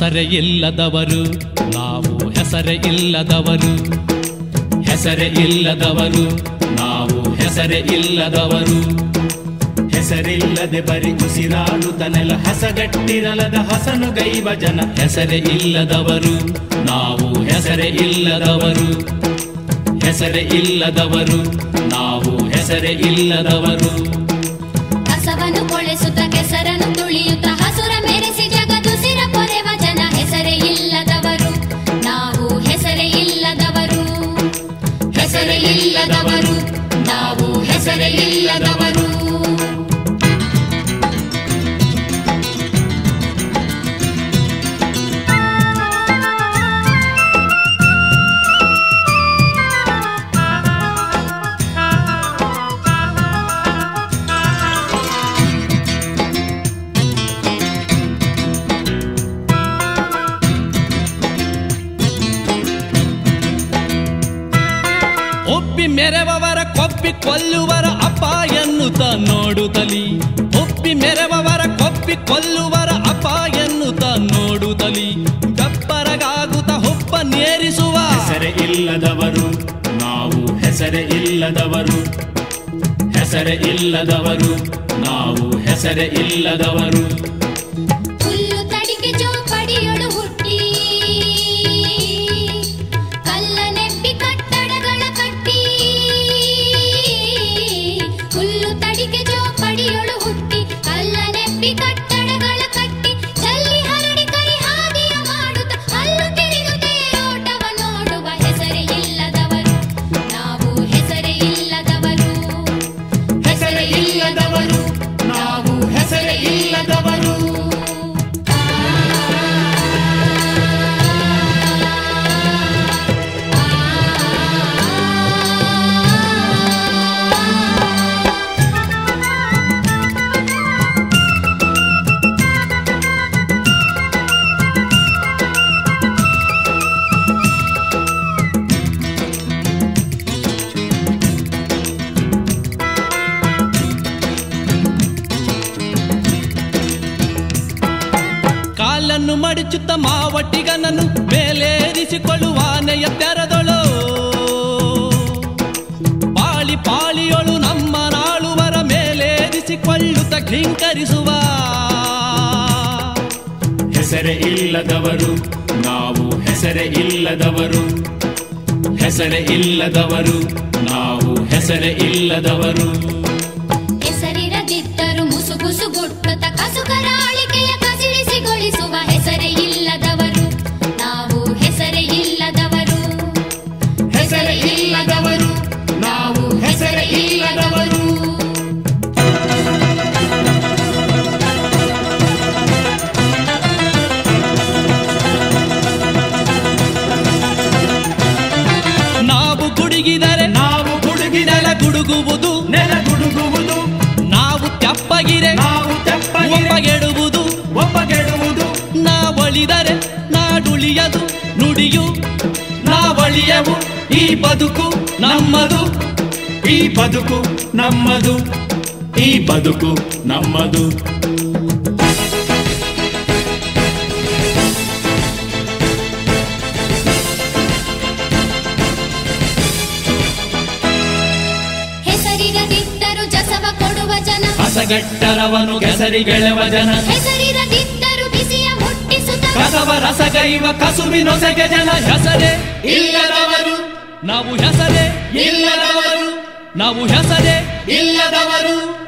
ಹೆಸರೇ ಇಲ್ಲದವರು, ನಾವು ಹೆಸರೇ ಇಲ್ಲದವರು. ಹೆಸರೇ ಇಲ್ಲದವರು, ನಾವು ಹೆಸರೇ ಇಲ್ಲದವರು. ಹೆಸರಿಲ್ಲದೆ ಬರಿ ಉಸಿರಾಡುತ್ತನೆಲ ಹಸಗಟ್ಟಿರಲದ ಹಸನು ಗೈವ ಜನ. ಹೆಸರೇ ಇಲ್ಲದವರು, ನಾವು ಹೆಸರೇ ಇಲ್ಲದವರು. ಹೆಸರೇ ಇಲ್ಲದವರು, ನಾವು ಹೆಸರೇ ಇಲ್ಲದವರು. ಹಸವನ್ನು ಕೊಳೆಸುತ್ತ ಕೆಸರನ್ನು ತುಳಿಯುತ್ತ ಹಸುರ ಮೆರೆಸಿ ನಾವು ಹೆಸರೇ ಇಲ್ಲದವರು ಒಪ್ಪಿ ಕೊಲ್ಲುವರ ಅಪ್ಪ ಎನ್ನುತ್ತ ನೋಡುತ್ತಲಿ ಒಪ್ಪಿ ಮೆರವವರ ಕೊಪ್ಪಿ ಕೊಲ್ಲುವರ ಅಪ್ಪ ಎನ್ನುತ್ತ ನೋಡುತ್ತಲಿ ಗಬ್ಬರಗಾಗುತ್ತ ಹೊಪ್ಪ ನೇರಿಸುವ ಹೆಸರೆ ಇಲ್ಲದವರು, ನಾವು ಹೆಸರೆ ಇಲ್ಲದವರು. ಹೆಸರೆ ಇಲ್ಲದವರು, ನಾವು ಹೆಸರೆ ಇಲ್ಲದವರು. ಮಡಿಚುತ್ತ ಮಾವಟ್ಟಿಗನನ್ನು ಮೇಲೇರಿಸಿಕೊಳ್ಳುವಾನೆಯ ತೆರದಳು. ಪಾಳಿ ಪಾಳಿಯೊಳು ನಮ್ಮ ನಾಳುವರ ಮೇಲೇರಿಸಿಕೊಳ್ಳುತ್ತ ಕಿಂಕರಿಸುವ. ಹೆಸರೇ ಇಲ್ಲದವರು ನಾವು ಹೆಸರೇ ಇಲ್ಲದವರು. ಹೆಸರೇ ಇಲ್ಲದವರು ನಾವು ಹೆಸರೇ ಇಲ್ಲದವರು. ಹೆಸರಿರದಿದ್ದರು ಮುಸುಗುಸು ಗುಟ್ಟುತ್ತ ತೆಪ್ಪಗಿರೆ ಒಪ್ಪಗೆಡುವುದು ಒಪ್ಪಗೆಡುವುದು ನಾ ನಾವಳಿದರೆ ನಾಡುಳಿಯದು. ನುಡಿಯು ನಾವಳಿಯವು. ಈ ಬದುಕು ನಮ್ಮದು. ಈ ಬದುಕು ನಮ್ಮದು. ಈ ಬದುಕು ನಮ್ಮದು. ಹೆಸರಿನಲ್ಲಿ ಕೊಡುವ ಜನ. ಹಸಗಟ್ಟರವನು ಕೆಸರಿಗೆಳೆವ ಜನ. ಹೆಸರಿರದಿದ್ದರು ಬಿಸಿಯ ಮುಟ್ಟಿಸುತ್ತ ಕಸವ ರಸಗೈವ ಕಸುವಿನೊಸಗೆ ಜನ. ಹೆಸರೇ ಇಲ್ಲದವರು. ನಾವು ಹೆಸರೇ ಇಲ್ಲದವರು. ನಾವು ಹೆಸರೇ ಇಲ್ಲದವರು.